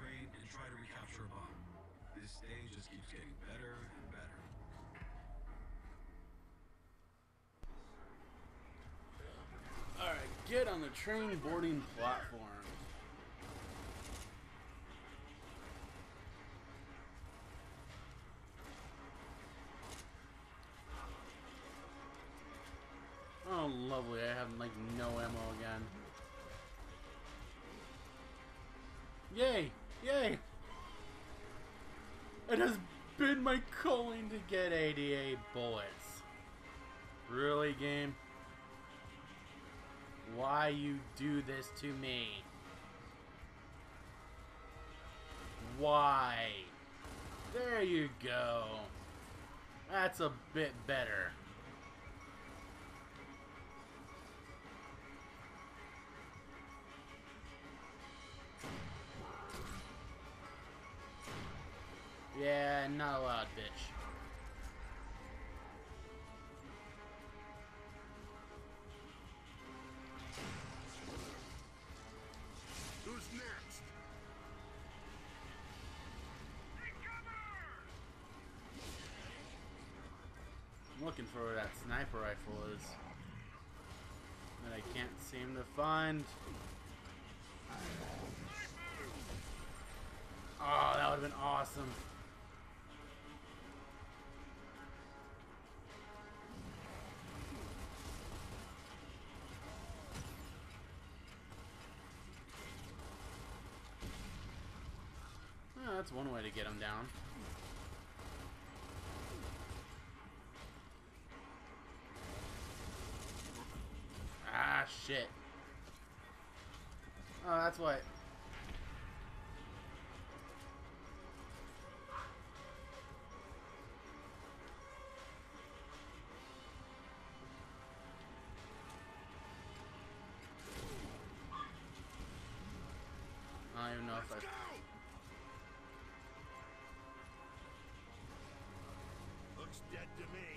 train and try to recapture a bomb. This stage just keeps getting better and better. Alright, get on the train boarding platform. Oh, lovely. I have, like, no ammo again. Yay! Yay! It has been my calling to get 88 bullets. Really, game? Why you do this to me? Why? There you go. That's a bit better. Yeah, not allowed, uh, bitch. Who's next? I'm looking for where that sniper rifle is. That I can't seem to find. Oh, that would have been awesome. That's one way to get him down. Ah, shit. Oh, that's what. I don't even know if I. Looks dead to me.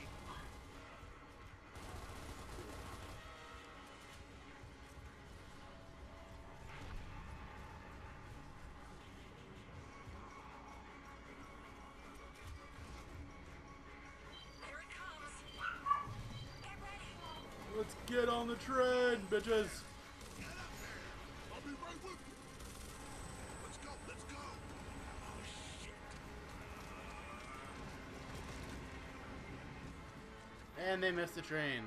Here it comes. Get. Let's get on the train, bitches. Get up there! I'll be right with you. Let's go, let's go! Oh, shit. And they missed the train.